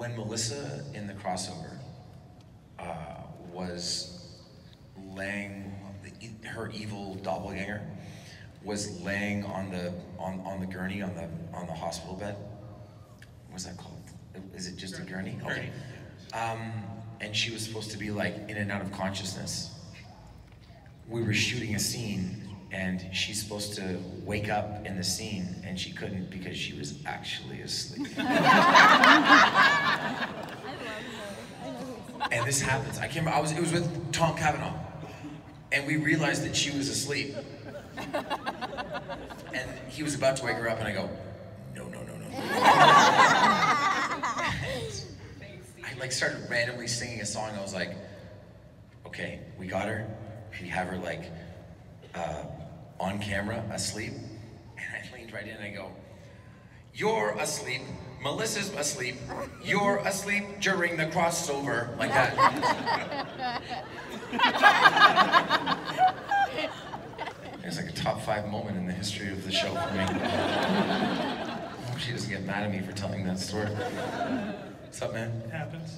when Melissa in the crossover uh, was laying, her evil doppelganger was laying on the on, on the gurney on the on the hospital bed. What's that called? Is it just a gurney? Okay. Um, and she was supposed to be like in and out of consciousness. We were shooting a scene, and she's supposed to wake up in the scene, and she couldn't because she was actually asleep. and this happens. I can't remember. I was. It was with Tom Cavanagh, and we realized that she was asleep. And he was about to wake her up, and I go, no, no, no, no. I like started randomly singing a song. I was like, okay, we got her. We have her like uh, on camera asleep, and I leaned right in and I go, you're asleep. Melissa's asleep. You're asleep during the crossover, like that. It's like a top five moment in the history of the show for me. I hope she doesn't get mad at me for telling that story. What's up, man? It happens.